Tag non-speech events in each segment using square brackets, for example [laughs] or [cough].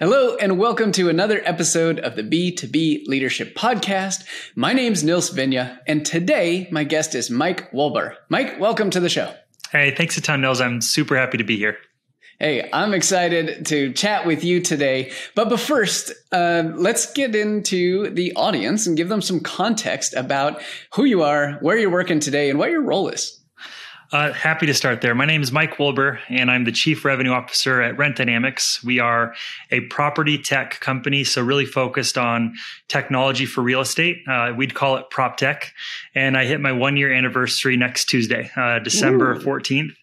Hello, and welcome to another episode of the B2B Leadership Podcast. My name's Nils Vinje, and today my guest is Mike Wolber. Mike, welcome to the show. Hey, thanks a ton, Nils. I'm super happy to be here. Hey, I'm excited to chat with you today. But, but first, uh, let's get into the audience and give them some context about who you are, where you're working today, and what your role is. Uh, happy to start there. My name is Mike Wolber, and I'm the Chief Revenue Officer at Rent Dynamics. We are a property tech company, so really focused on technology for real estate. Uh, we'd call it prop tech. And I hit my one year anniversary next Tuesday, uh, December Ooh. 14th.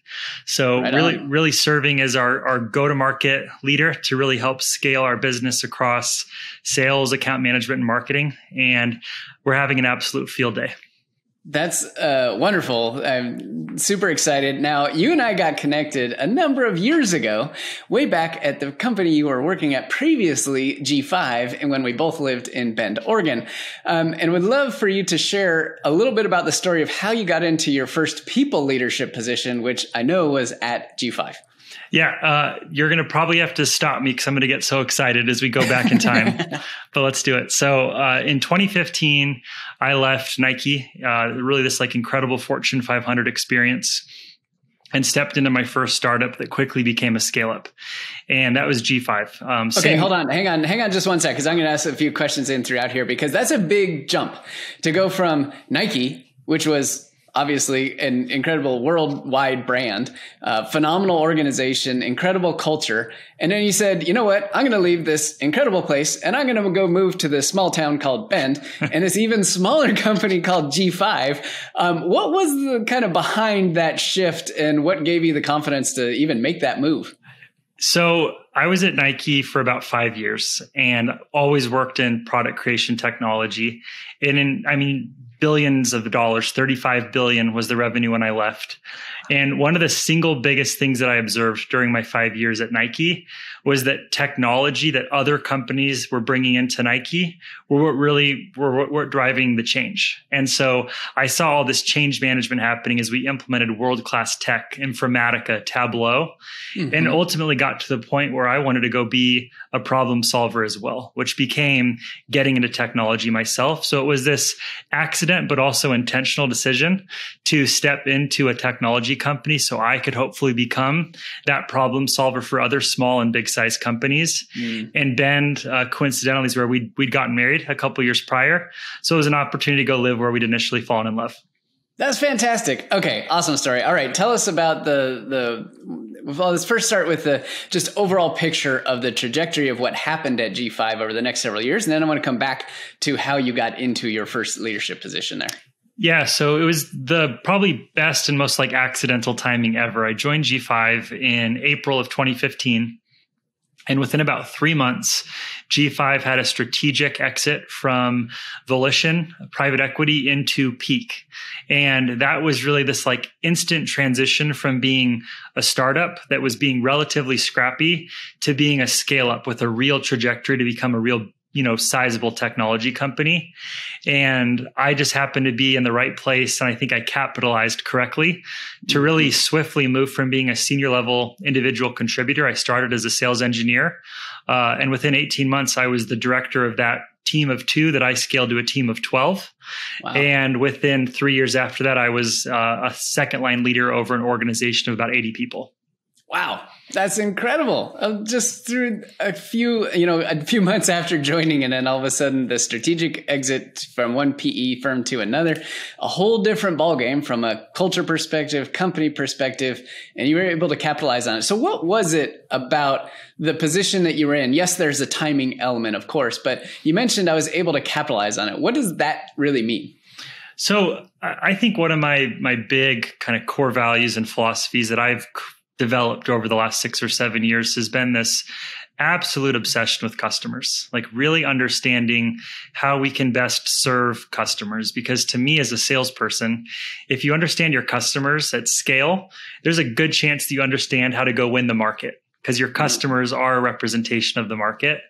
So right really, on. really serving as our, our go to market leader to really help scale our business across sales, account management, and marketing. And we're having an absolute field day. That's uh, wonderful. I'm super excited. Now, you and I got connected a number of years ago, way back at the company you were working at previously, G5, and when we both lived in Bend, Oregon. Um, and would love for you to share a little bit about the story of how you got into your first people leadership position, which I know was at G5. Yeah, uh, you're going to probably have to stop me because I'm going to get so excited as we go back in time. [laughs] but let's do it. So uh, in 2015, I left Nike, uh, really this like incredible Fortune 500 experience, and stepped into my first startup that quickly became a scale up, and that was G5. Um, okay, same- hold on, hang on, hang on, just one sec, because I'm going to ask a few questions in throughout here because that's a big jump to go from Nike, which was obviously an incredible worldwide brand, uh, phenomenal organization, incredible culture. And then you said, you know what? I'm going to leave this incredible place and I'm going to go move to this small town called Bend [laughs] and this even smaller [laughs] company called G5. Um, what was the kind of behind that shift and what gave you the confidence to even make that move? So I was at Nike for about five years and always worked in product creation technology. And in, I mean, billions of dollars 35 billion was the revenue when i left and one of the single biggest things that i observed during my five years at nike was that technology that other companies were bringing into Nike were what really were what driving the change. And so I saw all this change management happening as we implemented world class tech, Informatica, Tableau, mm-hmm. and ultimately got to the point where I wanted to go be a problem solver as well, which became getting into technology myself. So it was this accident, but also intentional decision to step into a technology company so I could hopefully become that problem solver for other small and big size companies. Mm. And Bend, uh, coincidentally, is where we'd, we'd gotten married a couple years prior. So it was an opportunity to go live where we'd initially fallen in love. That's fantastic. Okay, awesome story. All right, tell us about the the. Well, let's first start with the just overall picture of the trajectory of what happened at G5 over the next several years, and then I want to come back to how you got into your first leadership position there. Yeah, so it was the probably best and most like accidental timing ever. I joined G5 in April of 2015. And within about three months, G5 had a strategic exit from Volition, private equity, into Peak. And that was really this like instant transition from being a startup that was being relatively scrappy to being a scale up with a real trajectory to become a real you know sizable technology company and i just happened to be in the right place and i think i capitalized correctly to really mm-hmm. swiftly move from being a senior level individual contributor i started as a sales engineer uh, and within 18 months i was the director of that team of two that i scaled to a team of 12 wow. and within three years after that i was uh, a second line leader over an organization of about 80 people Wow, that's incredible. Uh, just through a few, you know, a few [laughs] months after joining, and then all of a sudden the strategic exit from one PE firm to another, a whole different ballgame from a culture perspective, company perspective, and you were able to capitalize on it. So, what was it about the position that you were in? Yes, there's a timing element, of course, but you mentioned I was able to capitalize on it. What does that really mean? So, I think one of my my big kind of core values and philosophies that I've developed over the last six or seven years has been this absolute obsession with customers, like really understanding how we can best serve customers. Because to me, as a salesperson, if you understand your customers at scale, there's a good chance that you understand how to go win the market because your customers are a representation of the market.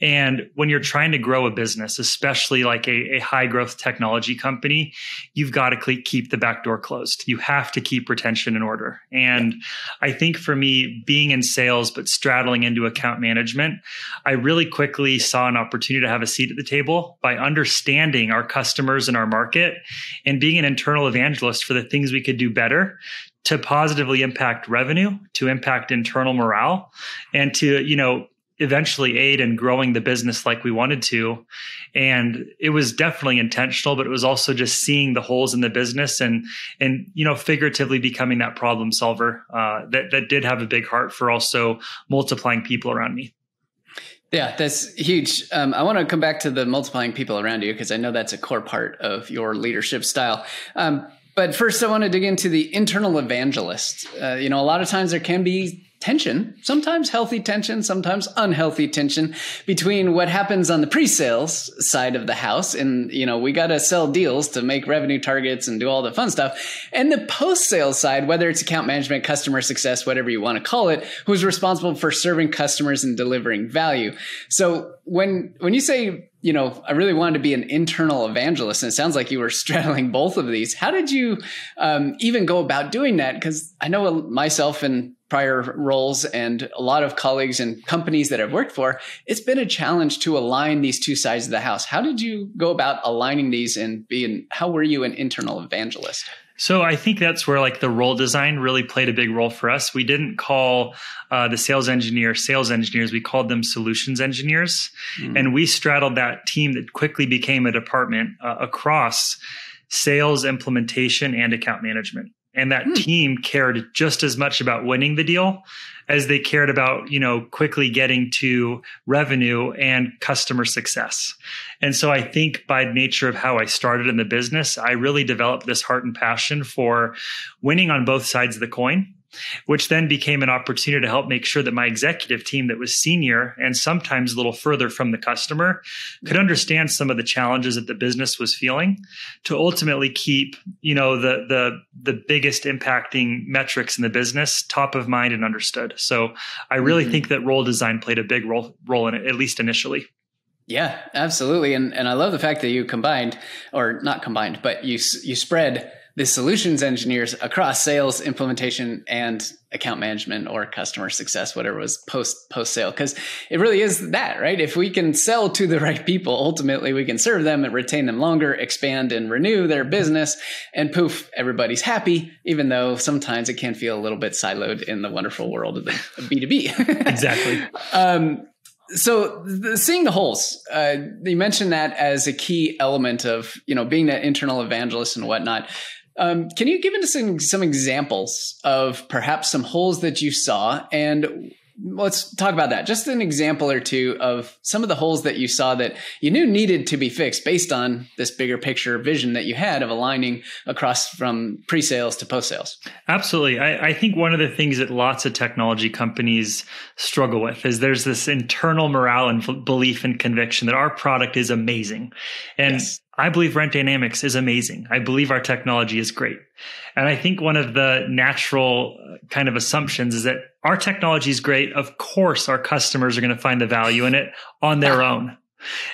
And when you're trying to grow a business, especially like a, a high growth technology company, you've got to keep the back door closed. You have to keep retention in order. And I think for me, being in sales, but straddling into account management, I really quickly saw an opportunity to have a seat at the table by understanding our customers and our market and being an internal evangelist for the things we could do better to positively impact revenue, to impact internal morale, and to, you know, eventually aid in growing the business like we wanted to. And it was definitely intentional, but it was also just seeing the holes in the business and and you know figuratively becoming that problem solver uh, that that did have a big heart for also multiplying people around me. Yeah, that's huge. Um, I want to come back to the multiplying people around you because I know that's a core part of your leadership style. Um, but first, I want to dig into the internal evangelist. Uh, you know, a lot of times there can be tension, sometimes healthy tension, sometimes unhealthy tension between what happens on the pre-sales side of the house. And, you know, we got to sell deals to make revenue targets and do all the fun stuff. And the post-sales side, whether it's account management, customer success, whatever you want to call it, who's responsible for serving customers and delivering value. So when, when you say you know, I really wanted to be an internal evangelist, and it sounds like you were [laughs] straddling both of these. How did you um, even go about doing that? Because I know myself and prior roles and a lot of colleagues and companies that I've worked for, it's been a challenge to align these two sides of the house. How did you go about aligning these and being, how were you an internal evangelist? So I think that's where like the role design really played a big role for us. We didn't call uh, the sales engineer sales engineers; we called them solutions engineers, mm. and we straddled that team that quickly became a department uh, across sales, implementation, and account management and that hmm. team cared just as much about winning the deal as they cared about you know quickly getting to revenue and customer success and so i think by nature of how i started in the business i really developed this heart and passion for winning on both sides of the coin which then became an opportunity to help make sure that my executive team that was senior and sometimes a little further from the customer could understand some of the challenges that the business was feeling to ultimately keep you know the the the biggest impacting metrics in the business top of mind and understood so i really mm-hmm. think that role design played a big role role in it at least initially yeah, absolutely. And and I love the fact that you combined or not combined, but you you spread the solutions engineers across sales, implementation, and account management or customer success, whatever was post post sale. Because it really is that, right? If we can sell to the [laughs] right people, ultimately we can serve them and retain them longer, expand and renew their business, and poof, everybody's happy, even though sometimes it can feel a little bit siloed in the wonderful world of the [laughs] B2B. [laughs] exactly. Um, so the, seeing the holes, uh, you mentioned that as a key element of you know being that internal evangelist and whatnot. Um, can you give us some, some examples of perhaps some holes that you saw? And let's talk about that. Just an example or two of some of the holes that you saw that you knew needed to be fixed based on this bigger picture vision that you had of aligning across from pre sales to post sales. Absolutely. I, I, think one of the things that lots of technology companies struggle with is there's this internal morale and belief and conviction that our product is amazing. And yes. I believe Rent Dynamics is amazing. I believe our technology is great. And I think one of the natural uh, kind of assumptions is that our technology is great. Of course, our customers are going to find the value in it on their own.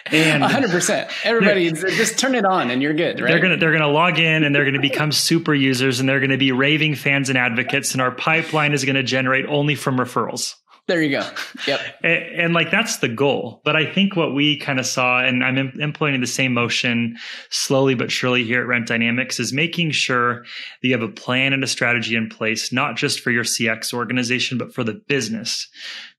And 100%. Everybody just turn it on and you're good, right? They're going to they're going to log in and they're going to become super users and they're going to be raving fans and advocates and our pipeline is going to generate only from referrals. There you go. Yep. [laughs] And, and, like that's the goal. But I think what we kind of saw, and I'm Im- implementing the same motion slowly but surely here at Rent Dynamics, is making sure that you have a plan and a strategy in place, not just for your CX organization, but for the business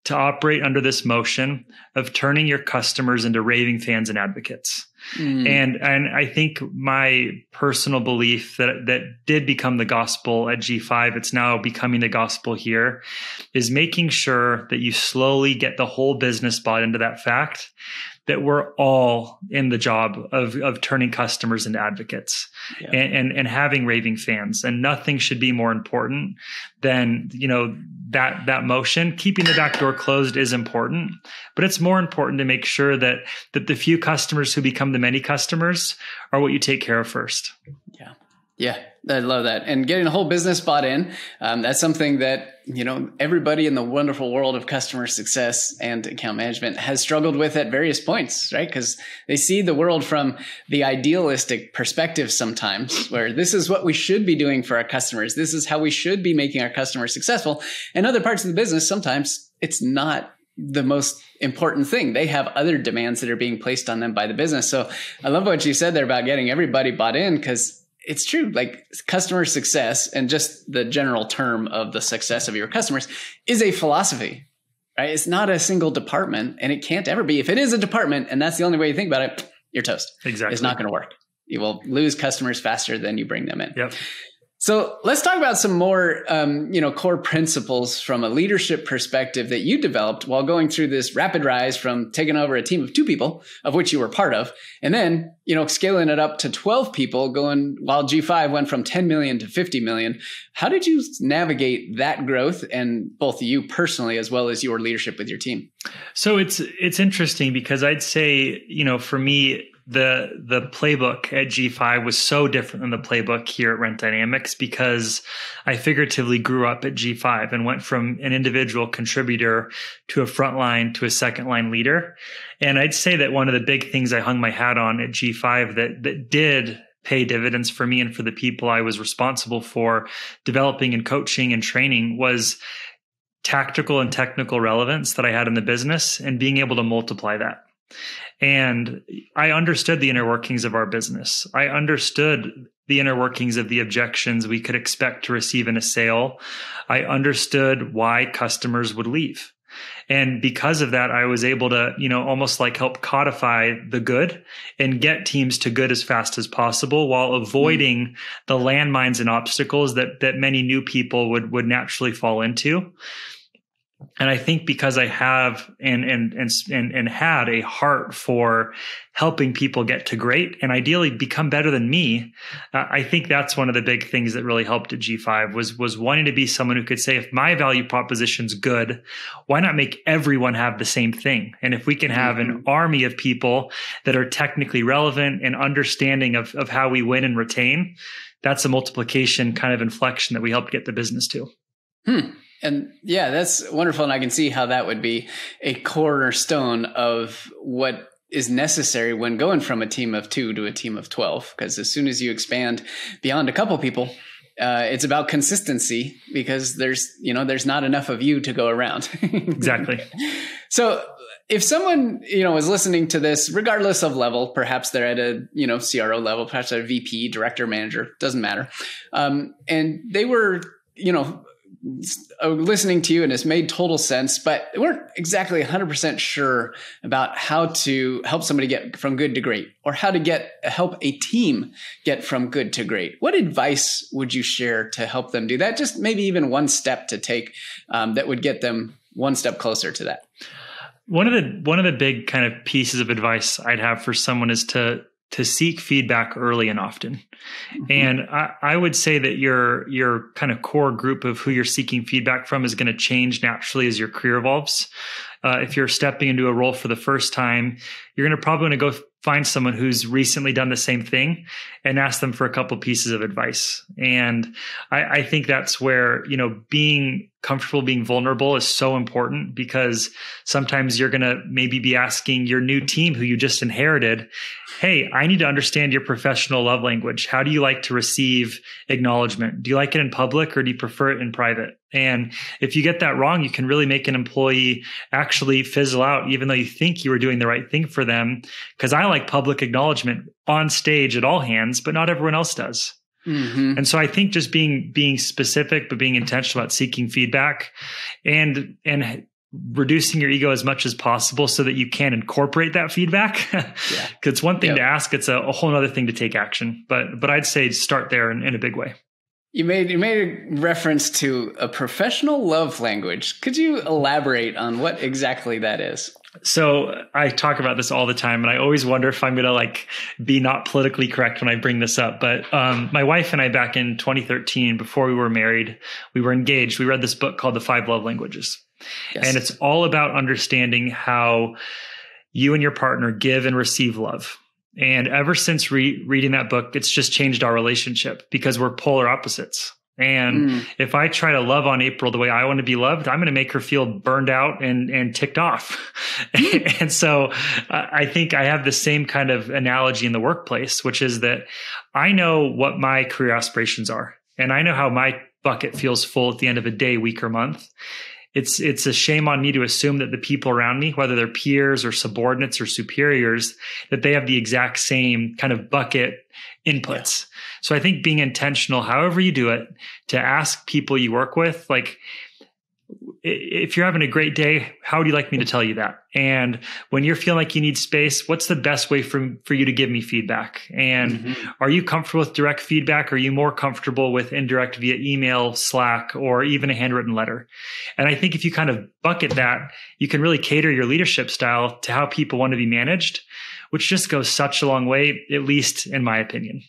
to operate under this motion of turning your customers into raving fans and advocates. Mm. And and I think my personal belief that that did become the gospel at G5, it's now becoming the gospel here, is making sure that you slowly get the whole business bought into that fact that we're all in the job of, of turning customers into advocates yeah. and, and, and having raving fans. And nothing should be more important than, you know, that, that motion. Keeping the back door closed is important, but it's more important to make sure that, that the few customers who become the many customers are what you take care of first. Yeah. I love that. And getting a whole business bought in, um, that's something that, you know, everybody in the wonderful world of customer success and account management has struggled with at various points, right? Because they see the world from the idealistic perspective sometimes, where this is what we should be doing for our customers. This is how we should be making our customers successful. And other parts of the business, sometimes it's not the most important thing. They have other demands that are being placed on them by the business. So I love what you said there about getting everybody bought in because it's true. Like customer success and just the general term of the success of your customers is a philosophy, right? It's not a single department and it can't ever be. If it is a department and that's the only way you think about it, you're toast. Exactly. It's not going to work. You will lose customers faster than you bring them in. Yep. So let's talk about some more, um, you know, core principles from a leadership perspective that you developed while going through this rapid rise from taking over a team of two people, of which you were part of, and then, you know, scaling it up to 12 people going while G5 went from 10 million to 50 million. How did you navigate that growth and both you personally as well as your leadership with your team? So it's, it's interesting because I'd say, you know, for me, the the playbook at G5 was so different than the playbook here at Rent Dynamics because I figuratively grew up at G5 and went from an individual contributor to a frontline to a second line leader. And I'd say that one of the big things I hung my hat on at G5 that that did pay dividends for me and for the people I was responsible for developing and coaching and training was tactical and technical relevance that I had in the business and being able to multiply that. And I understood the inner workings of our business. I understood the inner workings of the objections we could expect to receive in a sale. I understood why customers would leave. And because of that, I was able to, you know, almost like help codify the good and get teams to good as fast as possible while avoiding mm. the landmines and obstacles that, that many new people would, would naturally fall into and I think because I have and and and and, and had a heart for helping people get to great and ideally become better than me, uh, I think that's one of the big things that really helped at G5 was was wanting to be someone who could say if my value proposition's good, why not make everyone have the same thing? And if we can have an mm-hmm. army of people that are technically relevant and understanding of of how we win and retain, that's a multiplication kind of inflection that we helped get the business to. Hmm. And yeah, that's wonderful. And I can see how that would be a cornerstone of what is necessary when going from a team of two to a team of 12. Because as soon as you expand beyond a couple people, uh, it's about consistency because there's, you know, there's not enough of you to go around. [laughs] exactly. So if someone, you know, is listening to this, regardless of level, perhaps they're at a, you know, CRO level, perhaps they're a VP, director, manager, doesn't matter. Um, and they were, you know, listening to you and it's made total sense, but we weren't exactly 100% sure about how to help somebody get from good to great or how to get help a team get from good to great. What advice would you share to help them do that? Just maybe even one step to take um, that would get them one step closer to that. One of the one of the big kind of pieces of advice I'd have for someone is to to seek feedback early and often. Mm-hmm. And I, I, would say that your your kind of core group of who you're seeking feedback from is going to change naturally as your career evolves. Uh, if you're stepping into a role for the first time, you're going to probably want to go find someone who's recently done the same thing and ask them for a couple pieces of advice. And I, I think that's where you know being comfortable being vulnerable is so important because sometimes you're going to maybe be asking your new team who you just inherited, Hey, I need to understand your professional love language. How do you like to receive acknowledgement? Do you like it in public or do you prefer it in private? And if you get that wrong, you can really make an employee actually fizzle out, even though you think you were doing the right thing for them. Cause I like public acknowledgement on stage at all hands, but not everyone else does. Mm-hmm. And so I think just being being specific but being intentional about seeking feedback and and reducing your ego as much as possible so that you can incorporate that feedback. [laughs] yeah. Cause it's one thing yep. to ask, it's a, a, whole other thing to take action. But but I'd say start there in, in a big way. You made you made a reference to a professional love language. Could you elaborate on what exactly that is? So I talk about this all the time, and I always wonder if I'm going to like be not politically correct when I bring this up. But um, my wife and I, back in 2013, before we were married, we were engaged. We read this book called The Five Love Languages, yes. and it's all about understanding how you and your partner give and receive love. And ever since re- reading that book, it's just changed our relationship because we're polar opposites. And mm. if I try to love on April the way I want to be loved, I'm going to make her feel burned out and, and ticked off. [laughs] and so uh, I think I have the same kind of analogy in the workplace, which is that I know what my career aspirations are and I know how my bucket feels full at the end of a day, week or month it's it's a shame on me to assume that the people around me whether they're peers or subordinates or superiors that they have the exact same kind of bucket inputs yeah. so i think being intentional however you do it to ask people you work with like if you're having a great day, how would you like me to tell you that? And when you're feeling like you need space, what's the best way for, for you to give me feedback? And mm-hmm. are you comfortable with direct feedback? Are you more comfortable with indirect via email, Slack, or even a handwritten letter? And I think if you kind of bucket that, you can really cater your leadership style to how people want to be managed, which just goes such a long way, at least in my opinion.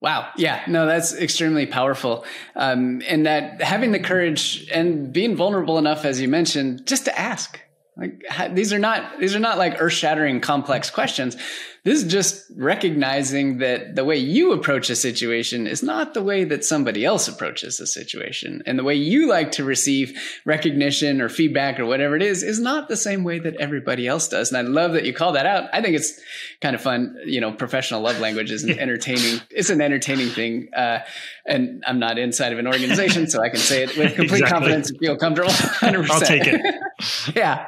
Wow. Yeah. No, that's extremely powerful. Um, and that having the courage and being vulnerable enough, as you mentioned, just to ask. Like these are not these are not like earth shattering complex questions. This is just recognizing that the way you approach a situation is not the way that somebody else approaches a situation. And the way you like to receive recognition or feedback or whatever it is, is not the same way that everybody else does. And I love that you call that out. I think it's kind of fun. You know, professional love language is an [laughs] entertaining, it's an entertaining thing. Uh, and I'm not inside of an organization, so I can say it with complete exactly. confidence and feel comfortable. 100%. [laughs] I'll take it. [laughs] yeah.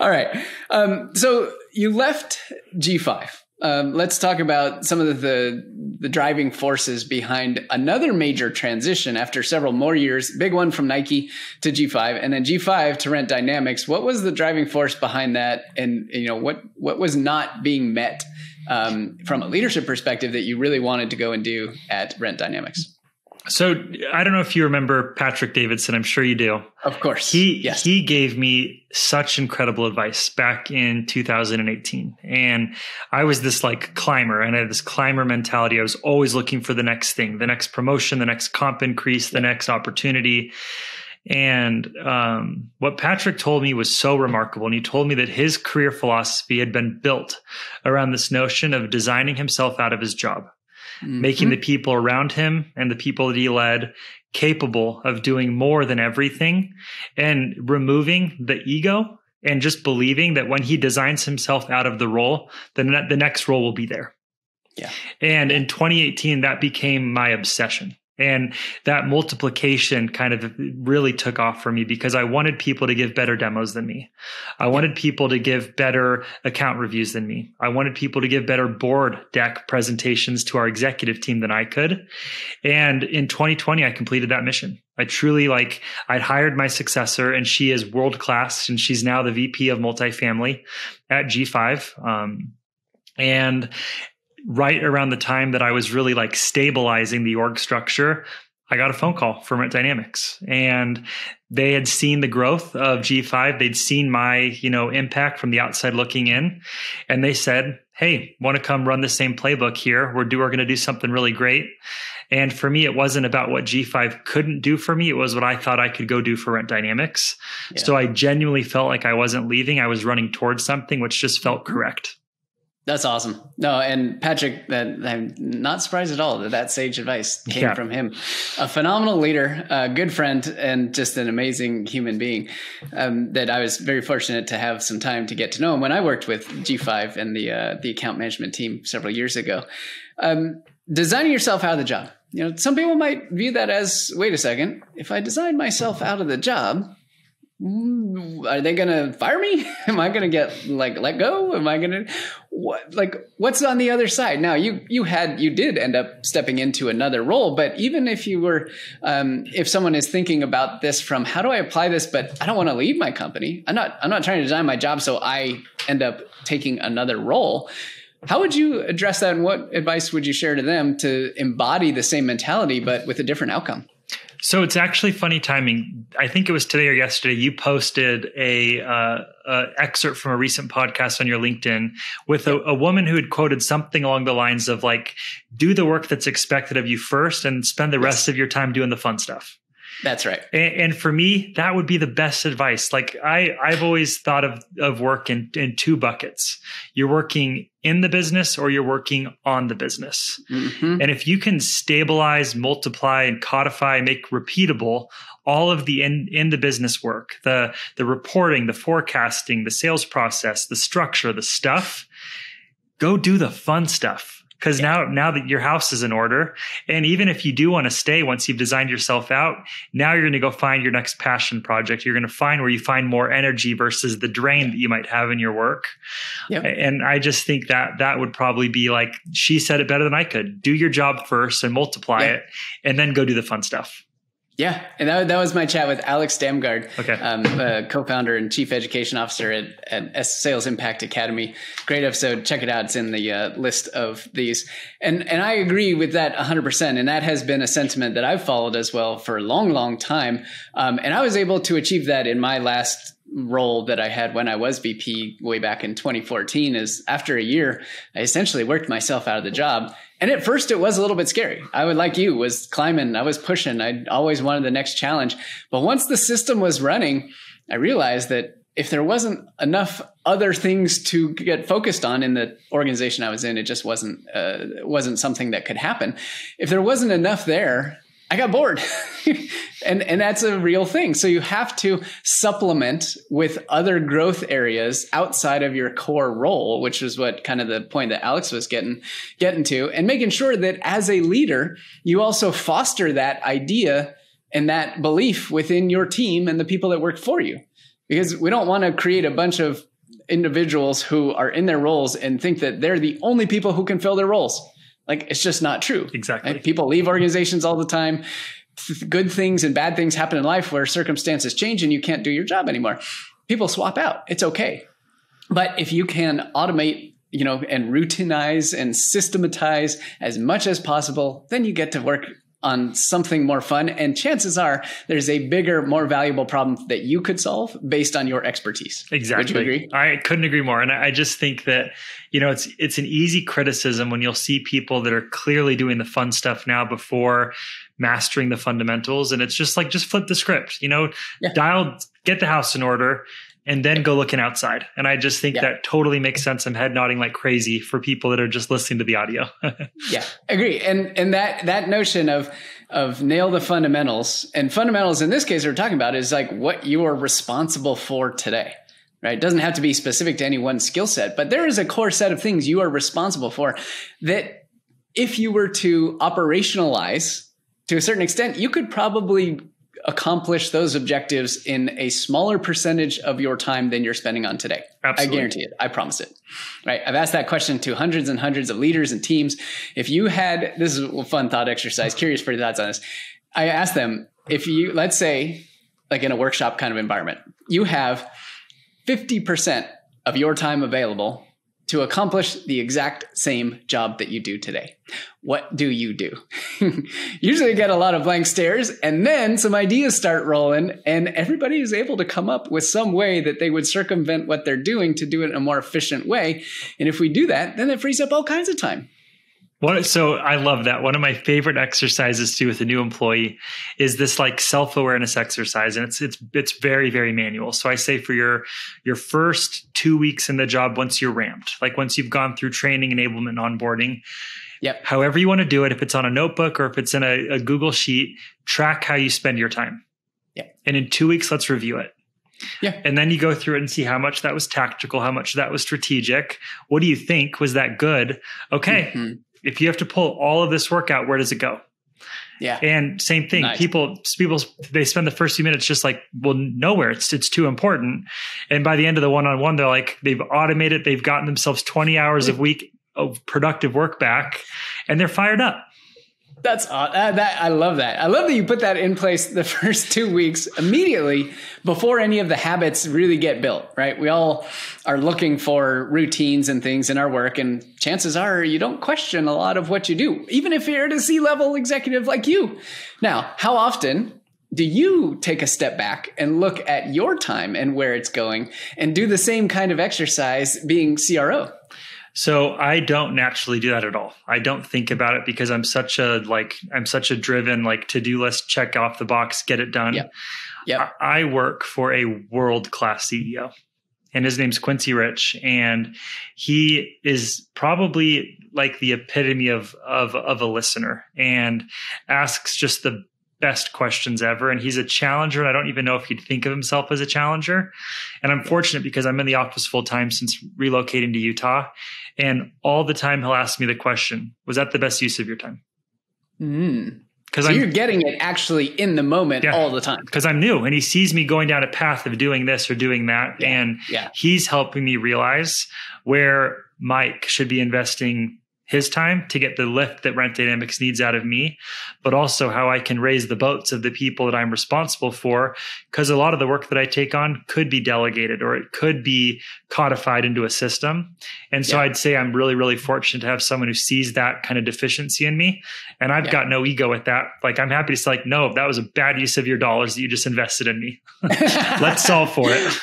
All right. Um, so you left G5 um, let's talk about some of the the driving forces behind another major transition after several more years. Big one from Nike to G5, and then G5 to Rent Dynamics. What was the driving force behind that, and you know what what was not being met um, from a leadership perspective that you really wanted to go and do at Rent Dynamics? So I don't know if you remember Patrick Davidson. I'm sure you do. Of course. He yes. he gave me such incredible advice back in 2018. And I was this like climber and I had this climber mentality. I was always looking for the next thing, the next promotion, the next comp increase, the next opportunity. And um, what Patrick told me was so remarkable. And he told me that his career philosophy had been built around this notion of designing himself out of his job mm-hmm. making the people around him and the people that he led capable of doing more than everything and removing the ego and just believing that when he designs himself out of the role, then the next role will be there. Yeah. And in 2018, that became my obsession. And that multiplication kind of really took off for me because I wanted people to give better demos than me. I wanted people to give better account reviews than me. I wanted people to give better board deck presentations to our executive team than I could. And in 2020, I completed that mission. I truly like, I'd hired my successor and she is world class and she's now the VP of multifamily at G5. Um, and right around the time that I was really like stabilizing the org structure, I got a phone call from Rent Dynamics and they had seen the growth of G5. They'd seen my, you know, impact from the outside looking in. And they said, Hey, want to come run the same playbook here? We're do, we're going to do something really great. And for me, it wasn't about what G5 couldn't do for me. It was what I thought I could go do for Rent Dynamics. Yeah. So I genuinely felt like I wasn't leaving. I was running towards something which just felt mm-hmm. correct. That's awesome. No, and Patrick, that I'm not surprised at all that that sage advice came yeah. from him. A phenomenal leader, a good friend, and just an amazing human being. Um, that I was very fortunate to have some time to get to know him when I worked with G5 and the uh, the account management team several years ago. Um, designing yourself out of the job. You know, some people might view that as, wait a second, if I design myself out of the job, are they gonna fire me? [laughs] Am i gonna get like let go? Am i gonna what like what's on the other side? Now you you had you did end up stepping into another role but even if you were um, if someone is thinking about this from how do i apply this but i don't want to leave my company. I'm not i'm not trying to design my job so i end up taking another role. How would you address that and what advice would you share to them to embody the same mentality but with a different outcome so it's actually funny timing. I think it was today or yesterday. You posted a, uh, a excerpt from a recent podcast on your LinkedIn with a, a, woman who had quoted something along the lines of like, "Do the work that's expected of you first, and spend the rest of your time doing the fun stuff." That's right. And, and, for me, that would be the best advice. Like I, I've always thought of, of work in, in two buckets. You're working in the business or you're working on the business. Mm-hmm. And if you can stabilize, multiply, and codify, make repeatable all of the in, in the business work, the, the reporting, the forecasting, the sales process, the structure, the stuff, go do the fun stuff because yeah. now now that your house is in order and even if you do want to stay once you've designed yourself out now you're going to go find your next passion project you're going to find where you find more energy versus the drain that you might have in your work yep. and i just think that that would probably be like she said it better than i could do your job first and multiply yep. it and then go do the fun stuff yeah, and that, that was my chat with Alex Damgard, okay. um, uh, co-founder and chief education officer at, at Sales Impact Academy. Great episode. Check it out. It's in the uh, list of these. And and I agree with that 100%. And that has been a sentiment that I've followed as well for a long, long time. Um, and I was able to achieve that in my last role that I had when I was VP way back in 2014 is after a year, I essentially worked myself out of the job and at first it was a little bit scary. I would like you was climbing, I was pushing. I always wanted the next challenge. But once the system was running, I realized that if there wasn't enough other things to get focused on in the organization I was in, it just wasn't uh, wasn't something that could happen. If there wasn't enough there, I got bored. [laughs] and and that's a real thing. So you have to supplement with other growth areas outside of your core role, which is what kind of the point that Alex was getting getting to, and making sure that as a leader, you also foster that idea and that belief within your team and the people that work for you. Because we don't want to create a bunch of individuals who are in their roles and think that they're the only people who can fill their roles like it's just not true. Exactly. Right? People leave organizations all the time. Good things and bad things happen in life where circumstances change and you can't do your job anymore. People swap out. It's okay. But if you can automate, you know, and routinize and systematize as much as possible, then you get to work on something more fun. And chances are there's a bigger, more valuable problem that you could solve based on your expertise. Exactly. Would you agree? I couldn't agree more. And I just think that, you know, it's it's an easy criticism when you'll see people that are clearly doing the fun stuff now before mastering the fundamentals. And it's just like just flip the script, you know, yeah. dial get the house in order and then go looking outside. And I just think yeah. that totally makes sense. I'm head nodding like crazy for people that are just listening to the audio. [laughs] yeah, agree. And and that that notion of of nail the fundamentals and fundamentals in this case we're talking about is like what you are responsible for today. Right? It doesn't have to be specific to any one skill set, but there is a core set of things you are responsible for that if you were to operationalize to a certain extent, you could probably accomplish those objectives in a smaller percentage of your time than you're spending on today. Absolutely. I guarantee it. I promise it. Right. I've asked that question to hundreds and hundreds of leaders and teams. If you had, this is a fun thought exercise, curious for your thoughts on this. I asked them, if you, let's say, like in a workshop kind of environment, you have 50% of your time available to accomplish the exact same job that you do today. What do you do? [laughs] Usually get a lot of blank stares and then some ideas start rolling and everybody is able to come up with some way that they would circumvent what they're doing to do it in a more efficient way. And if we do that, then it frees up all kinds of time. What, so I love that. One of my favorite exercises to do with a new employee is this like self awareness exercise, and it's it's it's very very manual. So I say for your your first two weeks in the job, once you're ramped, like once you've gone through training, enablement, onboarding, Yep. However you want to do it, if it's on a notebook or if it's in a, a Google sheet, track how you spend your time. Yeah. And in two weeks, let's review it. Yeah. And then you go through it and see how much that was tactical, how much that was strategic. What do you think? Was that good? Okay. Mm-hmm if you have to pull all of this work out, where does it go? Yeah. And same thing. Nice. People, people, they spend the first few minutes just like, well, nowhere. It's it's too important. And by the end of the one on one, they're like, they've automated. They've gotten themselves twenty hours a week of productive work back, and they're fired up. That's uh, that. I love that. I love that you put that in place the [laughs] first two weeks immediately before any of the habits really get built. Right? We all are looking for routines and things in our work, and chances are you don't question a lot of what you do, even if you're at a C level executive like you. Now, how often do you take a step back and look at your time and where it's going, and do the same kind of exercise being CRO? So I don't naturally do that at all. I don't think about it because I'm such a like I'm such a driven like to do list, check off the box, get it done. Yeah. Yep. I, I work for a world class CEO, and his name's Quincy Rich, and he is probably like the epitome of of of a listener, and asks just the best questions ever. And he's a challenger. And I don't even know if he'd think of himself as a challenger. And I'm fortunate because I'm in the office full time since relocating to Utah. And all the time he'll ask me the question, was that the best use of your time? Mm. Because so you're getting it actually in the moment yeah, all the time. Because I'm new and he sees me going down a path of doing this or doing that. Yeah, and yeah. he's helping me realize where Mike should be investing his time to get the lift that Rent Dynamics needs out of me, but also how I can raise the boats of the people that I'm responsible for. Because a lot of the work that I take on could be delegated or it could be codified into a system. And so yeah. I'd say I'm really, really fortunate to have someone who sees that kind of deficiency in me. And I've yeah. got no ego with that. Like I'm happy to say, like, no, that was a bad use of your dollars that you just invested in me. [laughs] [laughs] Let's solve for it.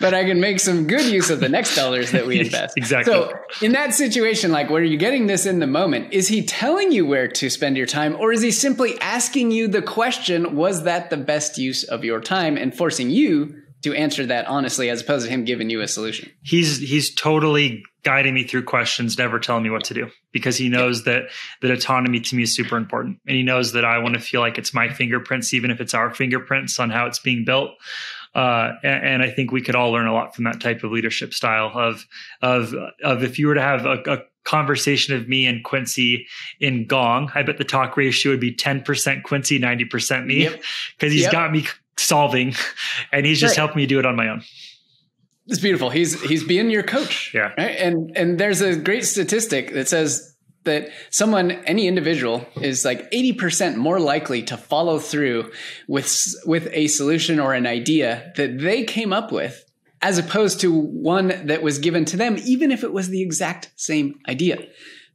But I can make some good use of the next dollars that we [laughs] invest. exactly. So in that situation, like where you're getting this in the moment, is he telling you where to spend your time or is he simply asking you the question, was that the best use of your time and forcing you to answer that honestly as opposed to him giving you a solution? He's he's totally guiding me through questions, never telling me what to do because he knows that that autonomy to me is super important. And he knows that I want to feel like it's my fingerprints, even if it's our fingerprints on how it's being built. Uh, and, and, I think we could all learn a lot from that type of leadership style of of of if you were to have a, a conversation of me and Quincy in Gong, I bet the talk ratio would be 10% Quincy, 90% me because yep. he's yep. got me solving [laughs] and he's just right. helping me do it on my own. It's beautiful. He's he's being your coach. Yeah. Right? And and there's a great statistic that says that someone, any individual, is like 80% more likely to follow through with, with a solution or an idea that they came up with as opposed to one that was given to them, even if it was the exact same idea.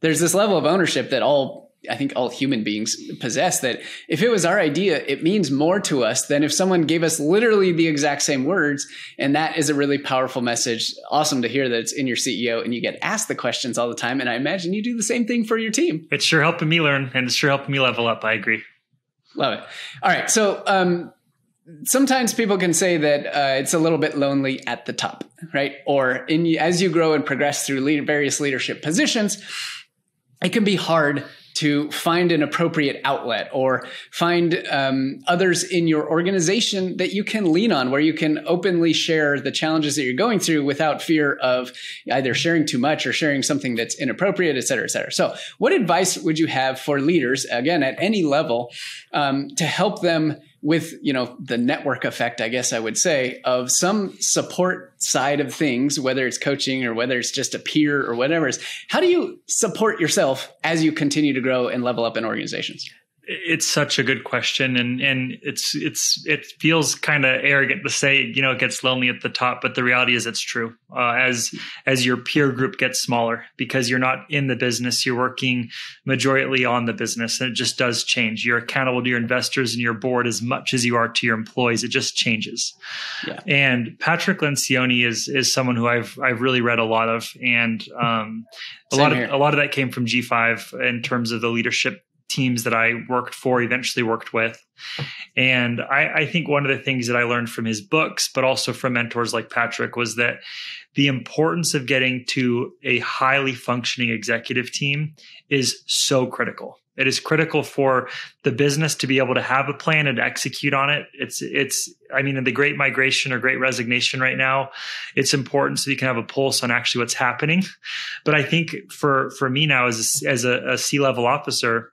There's this level of ownership that all I think all human beings possess that if it was our idea, it means more to us than if someone gave us literally the exact same words. And that is a really powerful message. Awesome to hear that it's in your CEO and you get asked the questions all the time. And I imagine you do the same thing for your team. It's sure helping me learn and it's sure helping me level up. I agree. Love it. All right. So, um, sometimes people can say that uh, it's a little bit lonely at the top, right? Or in as you grow and progress through lead, various leadership positions, it can be hard to find an appropriate outlet or find um, others in your organization that you can lean on where you can openly share the challenges that you're going through without fear of either sharing too much or sharing something that's inappropriate et cetera et cetera. So what advice would you have for leaders again at any level um, to help them with you know the network effect i guess i would say of some support side of things whether it's coaching or whether it's just a peer or whatever is how do you support yourself as you continue to grow and level up in organizations it's such a good question and and it's it's it feels kind of arrogant to say you know it gets lonely at the top but the reality is it's true uh, as as your peer group gets smaller because you're not in the business you're working majorly on the business and it just does change you're accountable to your investors and your board as much as you are to your employees it just changes yeah. and patrick lencioni is is someone who i've i've really read a lot of and um, a Same lot here. of a lot of that came from G5 in terms of the leadership teams that I worked for, eventually worked with. And I, I, think one of the things that I learned from his books, but also from mentors like Patrick, was that the importance of getting to a highly functioning executive team is so critical. It is critical for the business to be able to have a plan and execute on it. It's, it's, I mean, in the great migration or great resignation right now, it's important so you can have a pulse on actually what's happening. But I think for, for me now as a, as a, a C level officer,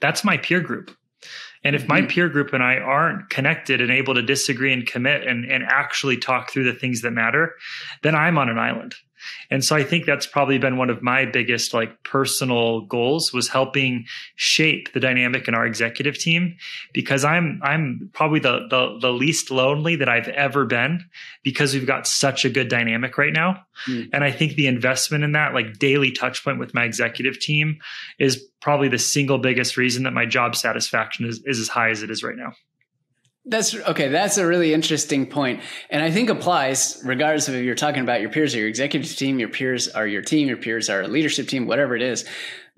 that's my peer group. And if my mm-hmm. peer group and I aren't connected and able to disagree and commit and, and actually talk through the things that matter, then I'm on an island. And so I think that's probably been one of my biggest like personal goals was helping shape the dynamic in our executive team because I'm I'm probably the the, the least lonely that I've ever been because we've got such a good dynamic right now. Mm. And I think the investment in that like daily touch point with my executive team is probably the single biggest reason that my job satisfaction is, is as high as it is right now. That's okay. That's a really interesting point, and I think applies regardless of if you're talking about your peers or your executive team, your peers are your team, your peers are a leadership team, whatever it is.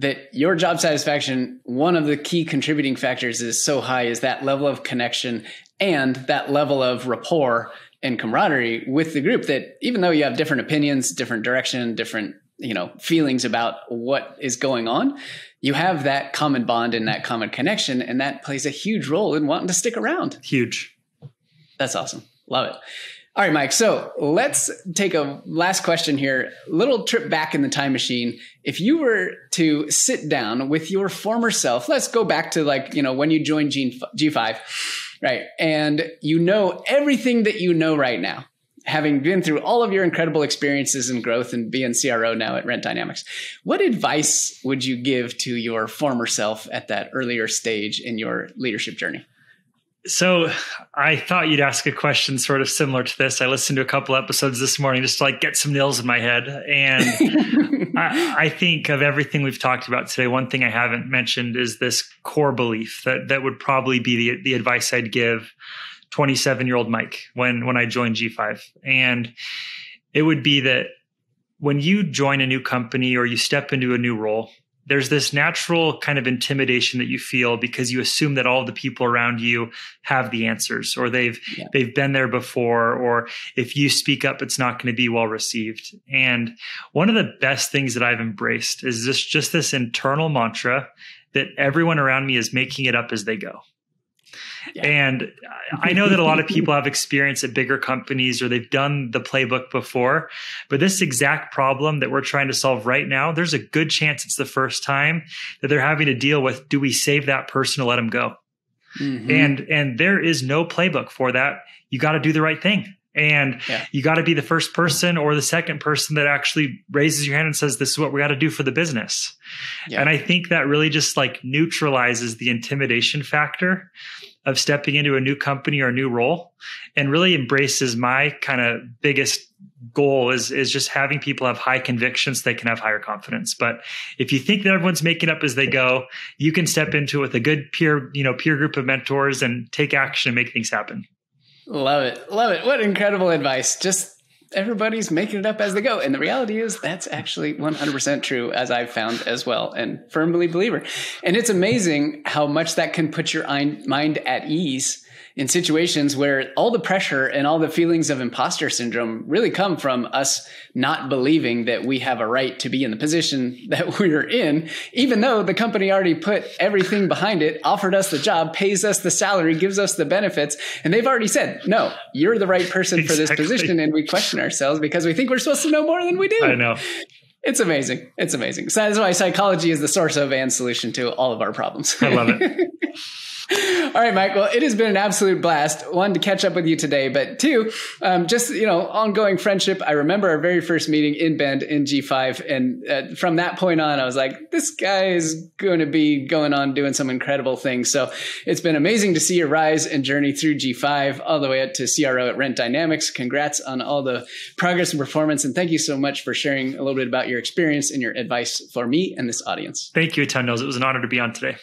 That your job satisfaction, one of the key contributing factors is so high is that level of connection and that level of rapport and camaraderie with the group. That even though you have different opinions, different direction, different you know feelings about what is going on you have that common bond and that common connection and that plays a huge role in wanting to stick around. Huge. That's awesome. Love it. All right mike so let's take a last question here. Little trip back in the time machine. If you were to sit down with your former self let's go back to like you know when you joined g5 right? And you know everything that you know right now having been through all of your incredible experiences and growth and being CRO now at Rent Dynamics, what advice would you give to your former self at that earlier stage in your leadership journey? So I thought you'd ask a question sort of similar to this. I listened to a couple episodes this morning just to like get some nails in my head. And [laughs] I, I, think of everything we've talked about today, one thing I haven't mentioned is this core belief that that would probably be the, the advice I'd give 27 year old Mike when when I joined G5, and it would be that when you join a new company or you step into a new role, there's this natural kind of intimidation that you feel because you assume that all the people around you have the answers or they've yeah. they've been there before or if you speak up it's not going to be well received. And one of the best things that i've embraced is this just this internal mantra that everyone around me is making it up as they go and I know that a lot of people have experience at bigger companies or they've done the playbook before, but this exact problem that we're trying to solve right now, there's a good chance it's the first time that they're having to deal with do we save that person or let them go? Mm-hmm. And and there is no playbook for that. You got to do the right thing. And yeah. you got to be the first person or the second person that actually raises your hand and says, This is what we got to do for the business. Yeah. And I think that really just like neutralizes the intimidation factor of stepping into a new company or a new role and really embraces my kind of biggest goal is is just having people have high convictions so they can have higher confidence. But if you think that everyone's making up as they go you can step into it with a good peer you know peer group of mentors and take action and make things happen. Love it. Love it. What incredible advice. Just everybody's making it up as they go. And the reality is that's actually 100% true, as I've found as well, and firmly believer. And it's amazing how much that can put your mind at ease in situations where all the pressure and all the feelings of imposter syndrome really come from us not believing that we have a right to be in the position [laughs] that we're in, even though the company already put everything behind it, offered us the job, pays us the salary, gives us the benefits, and they've already said, no, you're the right person exactly. for this [laughs] position. And we question ourselves because we think we're supposed to know more than we do. I know. It's amazing. It's amazing. So that's why psychology is the source of and solution to all of our problems. I love it. [laughs] All right, Mike. Well, it has been an absolute blast. One to catch up with you today, but two, um, just you know, ongoing friendship. I remember our very first meeting in Bend in G5, and uh, from that point on, I was like, this guy is going to be going on doing some incredible things. So it's been amazing to see your rise and journey through G5 all the way up to CRO at Rent Dynamics. Congrats on all the progress and performance, and thank you so much for sharing a little bit about your experience and your advice for me and this audience. Thank you, Nils. It was an honor to be on today.